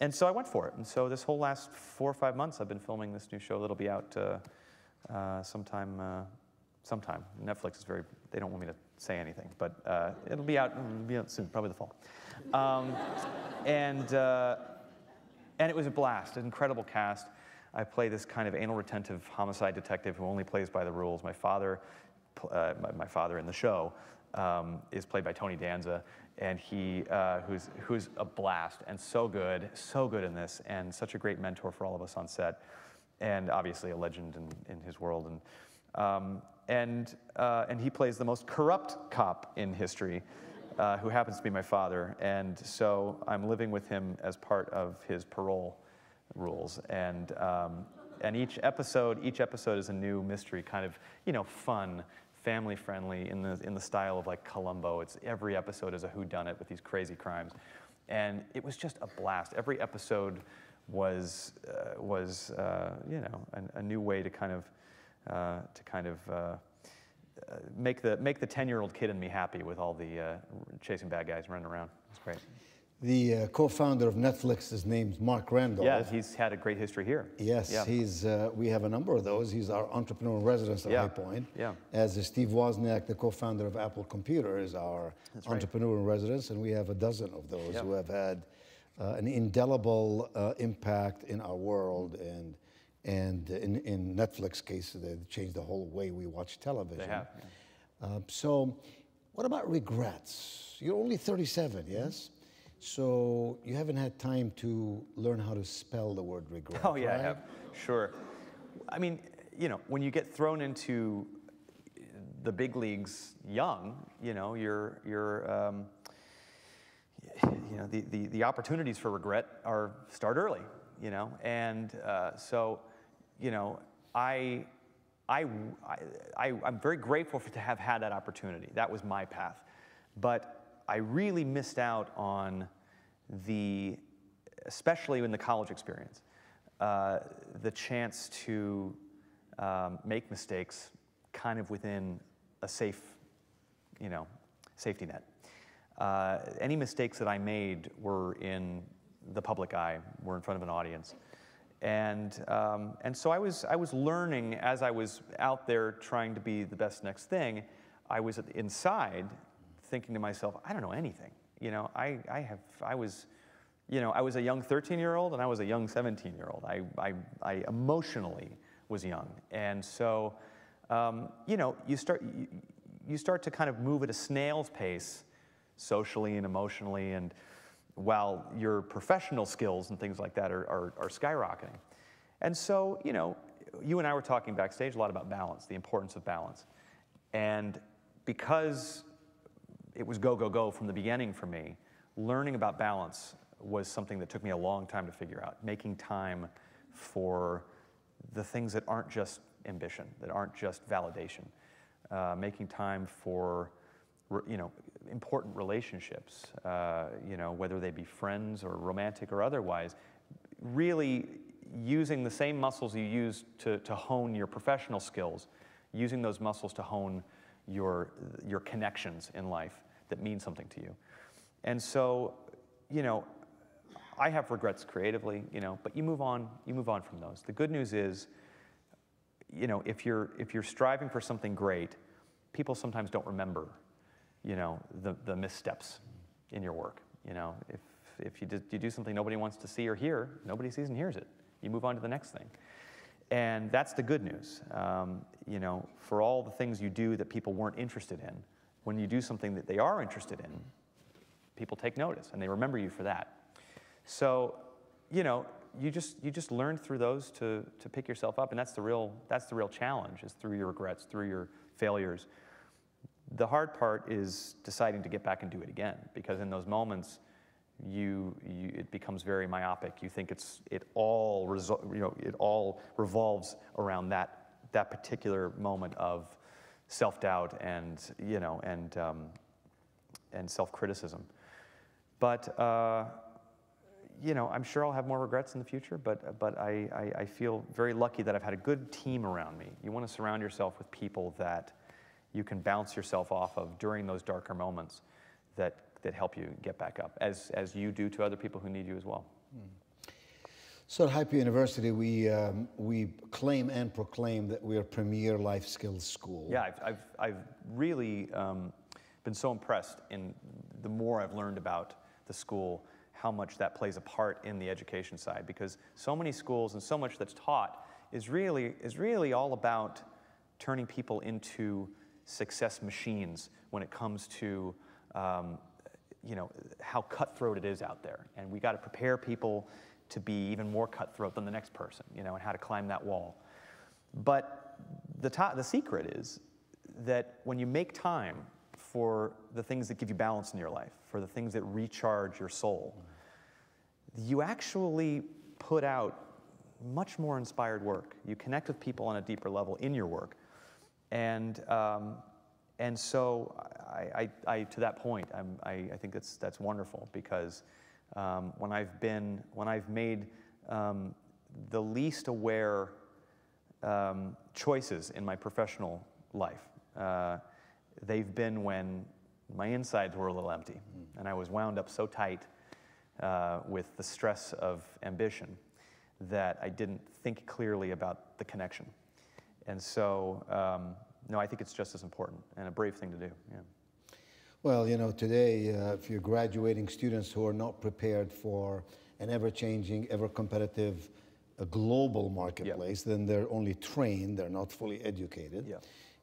And so I went for it. And so this whole last four or five months, I've been filming this new show that'll be out uh, uh, sometime, uh, sometime. Netflix is very, they don't want me to say anything, but uh, it'll be out, it'll be out soon, probably the fall. Um, and, uh, and it was a blast, an incredible cast. I play this kind of anal retentive homicide detective who only plays by the rules. My father, uh, my, father in the show, um, is played by Tony Danza, and he, uh, who's, who's a blast and so good, so good in this, and such a great mentor for all of us on set, and obviously a legend in, in his world. And, um, and, uh, and he plays the most corrupt cop in history, uh, who happens to be my father. And so I'm living with him as part of his parole rules. And, um, and each episode, each episode is a new mystery, kind of, you know, fun, family friendly in the, in the style of like Columbo. It's every episode is a whodunit with these crazy crimes. And it was just a blast. Every episode was, uh, was uh, you know, a, a, new way to kind of, uh, to kind of uh, make the, make the 10-year-old kid in me happy with all the uh, chasing bad guys running around. It's great. The uh, co-founder of Netflix is named Marc Randolph. Yeah, he's had a great history here. Yes, yeah. he's. Uh, we have a number of those. He's our entrepreneur in residence at yeah. High Point. Yeah. As is Steve Wozniak, the co-founder of Apple Computer, is our That's entrepreneur right. in residence, and we have a dozen of those yeah. who have had uh, an indelible uh, impact in our world and. And in, in Netflix case, they changed the whole way we watch television. They have. Uh, so, what about regrets? You're only 37, yes? So you haven't had time to learn how to spell the word regret. Oh yeah, right? I have. Sure. I mean, you know, when you get thrown into the big leagues young, you know, you're you're um, you know the, the the opportunities for regret are start early, you know, and uh, so you know I. I, I, I'm very grateful for, to have had that opportunity. That was my path. But I really missed out on the, especially in the college experience, uh, the chance to um, make mistakes kind of within a safe, you know, safety net. Uh, any mistakes that I made were in the public eye, were in front of an audience. And, um, and so I was, I was learning as I was out there trying to be the best next thing, I was inside thinking to myself, I don't know anything. You know, I, I have, I was, you know, I was a young 13 year old and I was a young 17 year old. I, I, I emotionally was young. And so, um, you know, you start, you, you start to kind of move at a snail's pace socially and emotionally and while your professional skills and things like that are, are, are skyrocketing. And so, you know, you and I were talking backstage a lot about balance, the importance of balance. And because it was go, go, go from the beginning for me. Learning about balance was something that took me a long time to figure out. Making time for the things that aren't just ambition, that aren't just validation. Uh, making time for, you know, important relationships, uh, you know, whether they be friends or romantic or otherwise. Really using the same muscles you use to, to hone your professional skills, using those muscles to hone your, your connections in life that mean something to you. And so, you know, I have regrets creatively, you know, but you move on, you move on from those. The good news is, you know, if you're if you're striving for something great, people sometimes don't remember, you know, the, the missteps in your work. You know, if if you, do, you do something nobody wants to see or hear, nobody sees and hears it. You move on to the next thing. And that's the good news. Um, you know, for all the things you do that people weren't interested in, when you do something that they are interested in, people take notice and they remember you for that. So, you know, you just you just learn through those to to pick yourself up, and that's the real that's the real challenge is through your regrets, through your failures. The hard part is deciding to get back and do it again, because in those moments, you, you it becomes very myopic. You think it's it all resol- you know it all revolves around that that particular moment of self-doubt and, you know, and, um, and self-criticism. But, uh, you know, I'm sure I'll have more regrets in the future, but, but I, I, I, feel very lucky that I've had a good team around me. You want to surround yourself with people that you can bounce yourself off of during those darker moments that, that help you get back up, as, as you do to other people who need you as well. Mm. So at Point University, we, um, we claim and proclaim that we are premier life skills school. Yeah, I've, I've, I've really um, been so impressed in the more I've learned about the school, how much that plays a part in the education side, because so many schools and so much that's taught is really, is really all about turning people into success machines when it comes to um, you know, how cutthroat it is out there. And we got to prepare people to be even more cutthroat than the next person, you know, and how to climb that wall. But the, the secret is that when you make time for the things that give you balance in your life, for the things that recharge your soul, you actually put out much more inspired work. You connect with people on a deeper level in your work. And, um, and so, I, I, I, to that point, I, I think that's, that's wonderful because um, when I've been, when I've made um, the least aware um, choices in my professional life, uh, they've been when my insides were a little empty mm. and I was wound up so tight uh, with the stress of ambition that I didn't think clearly about the connection. And so, um, no, I think it's just as important and a brave thing to do. Yeah. Well, you know, today, uh, if you're graduating students who are not prepared for an ever changing, ever competitive, global marketplace, then they're only trained, they're not fully educated.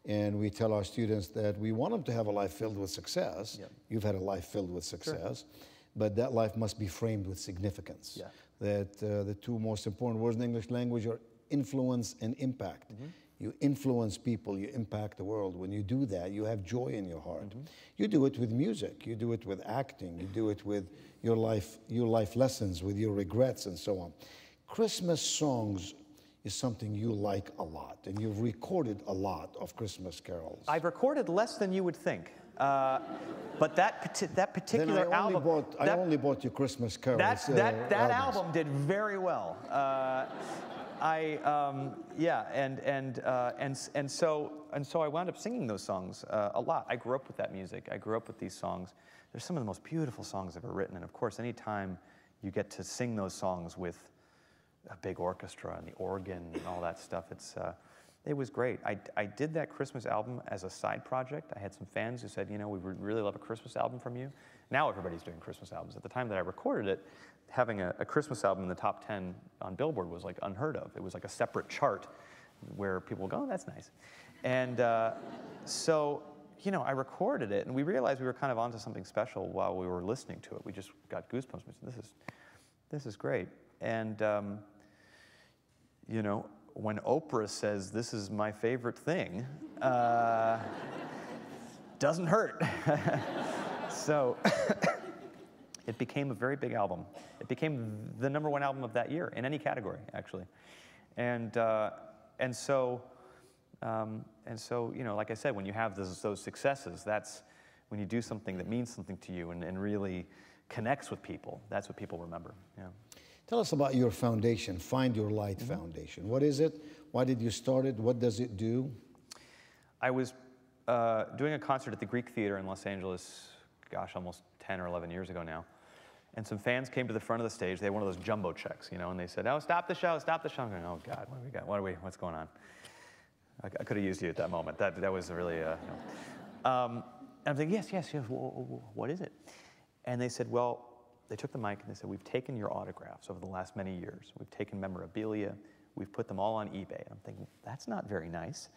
And we tell our students that we want them to have a life filled with success. You've had a life filled with success, sure. but that life must be framed with significance. Yeah. That uh, the two most important words in English language are influence and impact. Mm-hmm. You influence people, you impact the world. When you do that, you have joy in your heart. Mm-hmm. You do it with music, you do it with acting, you do it with your life, your life lessons, with your regrets, and so on. Christmas songs is something you like a lot, and you've recorded a lot of Christmas carols. I've recorded less than you would think. Uh, but that that particular then I album, bought, that, I only bought you Christmas carols. That that, uh, that album did very well. Uh, I um, yeah, and and uh, and and so and so I wound up singing those songs uh, a lot. I grew up with that music. I grew up with these songs. They're some of the most beautiful songs ever written. And of course, anytime you get to sing those songs with a big orchestra and the organ and all that stuff, it's uh, it was great. I, I did that Christmas album as a side project. I had some fans who said, you know, we would really love a Christmas album from you. Now everybody's doing Christmas albums. At the time that I recorded it, having a, a, Christmas album in the top 10 on Billboard was like unheard of. It was like a separate chart where people go, oh, that's nice. And uh, so, you know, I recorded it and we realized we were kind of onto something special while we were listening to it. We just got goosebumps. Said, This is, this is great. And, um, you know, when Oprah says, this is my favorite thing, uh, doesn't hurt. so, it became a very big album. It became the number one album of that year in any category, actually. And, uh, and so, um, and so, you know, like I said, when you have those, those successes, that's when you do something that means something to you and, and really connects with people. That's what people remember. Yeah. Tell us about your foundation, Find Your Light mm-hmm. Foundation. What is it? Why did you start it? What does it do? I was uh, doing a concert at the Greek Theater in Los Angeles, gosh, almost 10 or 11 years ago now. And some fans came to the front of the stage. They had one of those jumbo checks, you know, and they said, "Oh, stop the show! Stop the show!" I'm going, "Oh God, what do we got? What are we? What's going on?" I, I could have used you at that moment. That that was really. Uh, you know. um, and I'm thinking, "Yes, yes, yes. What is it?" And they said, "Well." They took the mic and they said, We've taken your autographs over the last many years. We've taken memorabilia. We've put them all on eBay. And I'm thinking, That's not very nice.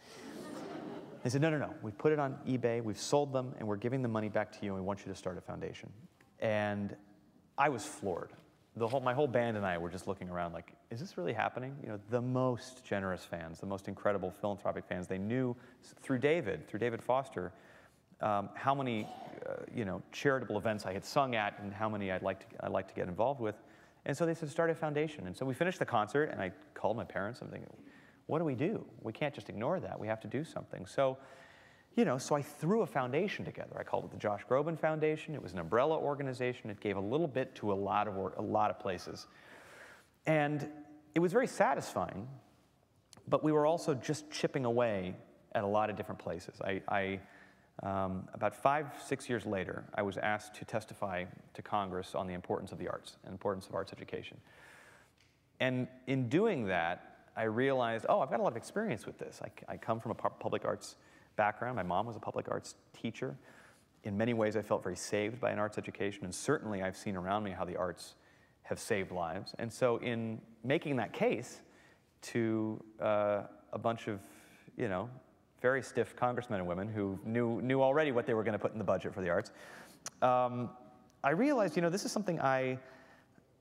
They said, No, no, no. We've put it on eBay. We've sold them and we're giving the money back to you and we want you to start a foundation. And I was floored. The whole, my whole band and I were just looking around like, is this really happening? You know, the most generous fans, the most incredible philanthropic fans, they knew through David, through David Foster, um, how many, uh, you know, charitable events I had sung at and how many I'd like to, I'd like to get involved with. And so they said, start a foundation. And so we finished the concert and I called my parents. I'm thinking, what do we do? We can't just ignore that. We have to do something. So you know, so I threw a foundation together. I called it the Josh Groban Foundation. It was an umbrella organization. It gave a little bit to a lot of, a lot of places. And it was very satisfying, but we were also just chipping away at a lot of different places. I, I um, about five, six years later, I was asked to testify to Congress on the importance of the arts and importance of arts education. And in doing that, I realized, oh, I've got a lot of experience with this. I, I come from a public arts background. My mom was a public arts teacher. In many ways, I felt very saved by an arts education, and certainly I've seen around me how the arts have saved lives. And so, in making that case to uh, a bunch of, you know, very stiff congressmen and women who knew, knew already what they were going to put in the budget for the arts, um, I realized, you know, this is something I,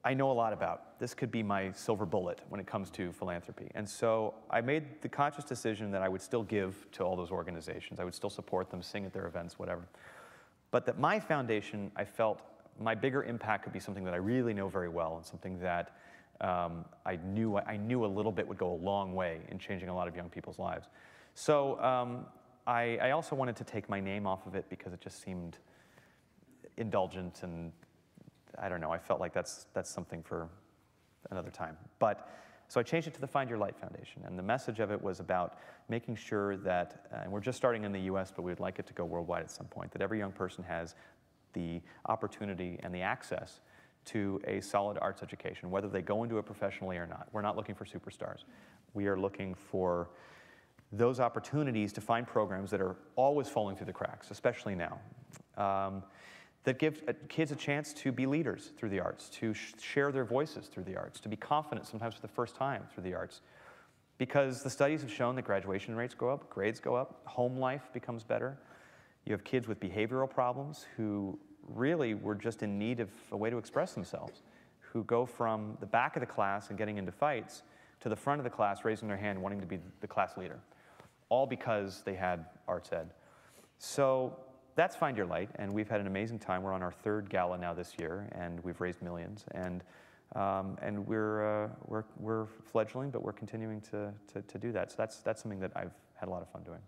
I know a lot about. This could be my silver bullet when it comes to philanthropy. And so I made the conscious decision that I would still give to all those organizations. I would still support them, sing at their events, whatever. But that my foundation, I felt my bigger impact could be something that I really know very well and something that um, I, knew, I knew a little bit would go a long way in changing a lot of young people's lives. So um, I, I also wanted to take my name off of it because it just seemed indulgent and I don't know, I felt like that's, that's something for another time. But so I changed it to the Find Your Light Foundation, and the message of it was about making sure that, uh, and we're just starting in the US, but we'd like it to go worldwide at some point, that every young person has the opportunity and the access to a solid arts education, whether they go into it professionally or not. We're not looking for superstars. We are looking for those opportunities to find programs that are always falling through the cracks, especially now. Um, that give uh, kids a chance to be leaders through the arts, to sh share their voices through the arts, to be confident sometimes for the first time through the arts. Because the studies have shown that graduation rates go up, grades go up, home life becomes better. You have kids with behavioral problems who really were just in need of a way to express themselves, who go from the back of the class and getting into fights to the front of the class raising their hand wanting to be the class leader, all because they had arts ed. So that's Find Your Light, and we've had an amazing time. We're on our third gala now this year, and we've raised millions. And, um, and we're, uh, we're, we're fledgling, but we're continuing to, to, to, do that. So that's, that's something that I've had a lot of fun doing.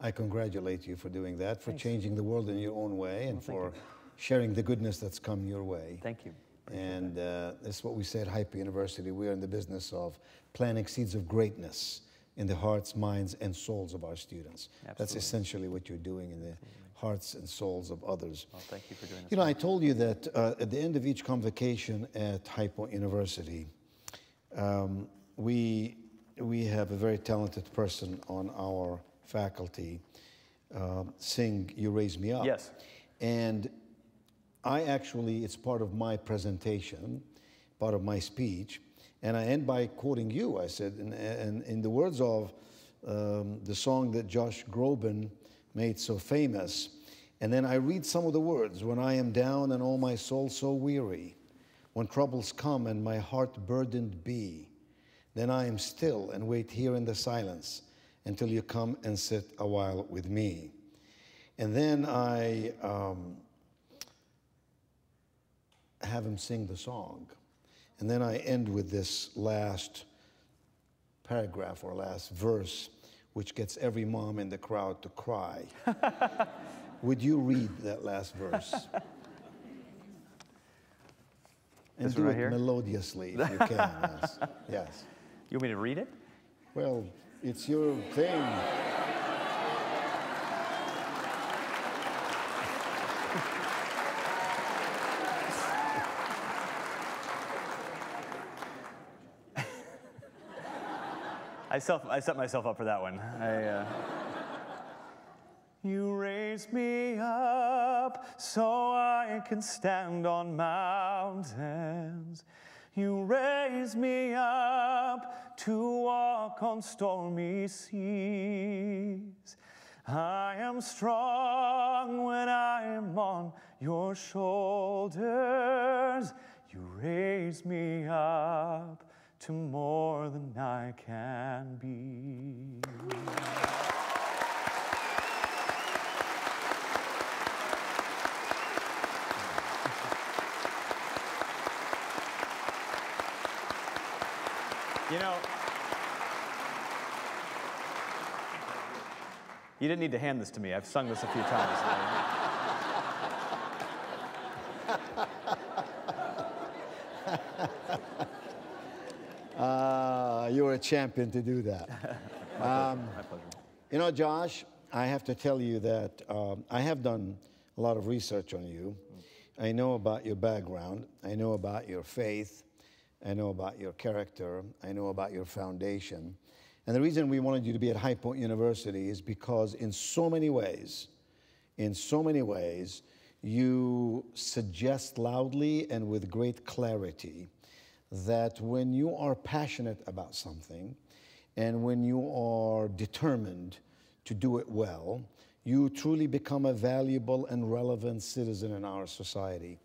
I congratulate you for doing that, for Thanks. changing the world in your own way, and well, for you. sharing the goodness that's come your way. Thank you. Appreciate and uh, this is what we say at High Point University. We are in the business of planting seeds of greatness in the hearts, minds, and souls of our students. Absolutely. That's essentially what you're doing in the Absolutely hearts and souls of others. Well, thank you for doing this. You know, I told you that uh, at the end of each convocation at High Point University, um, we, we have a very talented person on our faculty uh, sing You Raise Me Up. Yes. And I actually, it's part of my presentation, part of my speech, and I end by quoting you. I said, in, in the words of um, the song that Josh Groban made so famous. And then I read some of the words when I am down and all my soul so weary, when troubles come and my heart burdened be, then I am still and wait here in the silence until you come and sit a while with me. And then I um, have him sing the song. And then I end with this last paragraph or last verse which gets every mom in the crowd to cry. Would you read that last verse? and this do right it here? melodiously if you can. yes. yes. You want me to read it? Well, it's your thing. I, self, I set myself up for that one. I, uh... You raise me up so I can stand on mountains. You raise me up to walk on stormy seas. I am strong when I am on your shoulders. You raise me up to more than I can be. You know, you didn't need to hand this to me. I've sung this a few times. You're a champion to do that. um, My pleasure. You know, Josh, I have to tell you that um, I have done a lot of research on you. I know about your background. I know about your faith. I know about your character. I know about your foundation. And the reason we wanted you to be at High Point University is because, in so many ways, in so many ways, you suggest loudly and with great clarity that when you are passionate about something and when you are determined to do it well, you truly become a valuable and relevant citizen in our society.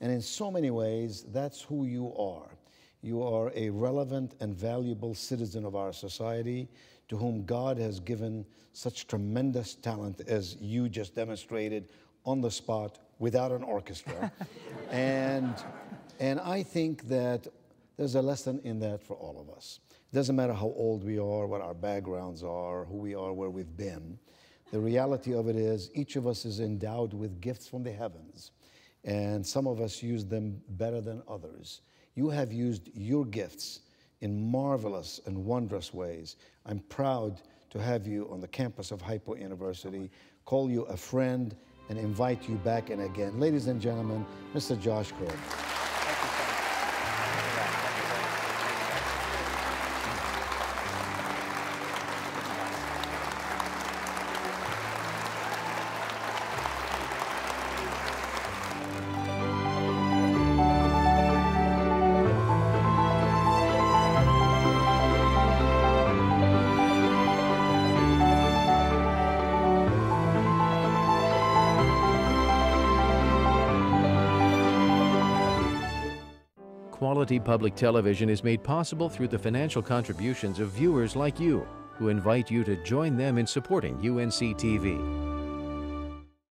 And in so many ways, that's who you are. You are a relevant and valuable citizen of our society to whom God has given such tremendous talent as you just demonstrated on the spot without an orchestra. and, and I think that there's a lesson in that for all of us. It doesn't matter how old we are, what our backgrounds are, who we are, where we've been. The reality of it is, each of us is endowed with gifts from the heavens, and some of us use them better than others. You have used your gifts in marvelous and wondrous ways. I'm proud to have you on the campus of Point University, call you a friend, and invite you back in again. Ladies and gentlemen, Mr. Josh Groban. Public television is made possible through the financial contributions of viewers like you who invite you to join them in supporting UNC TV.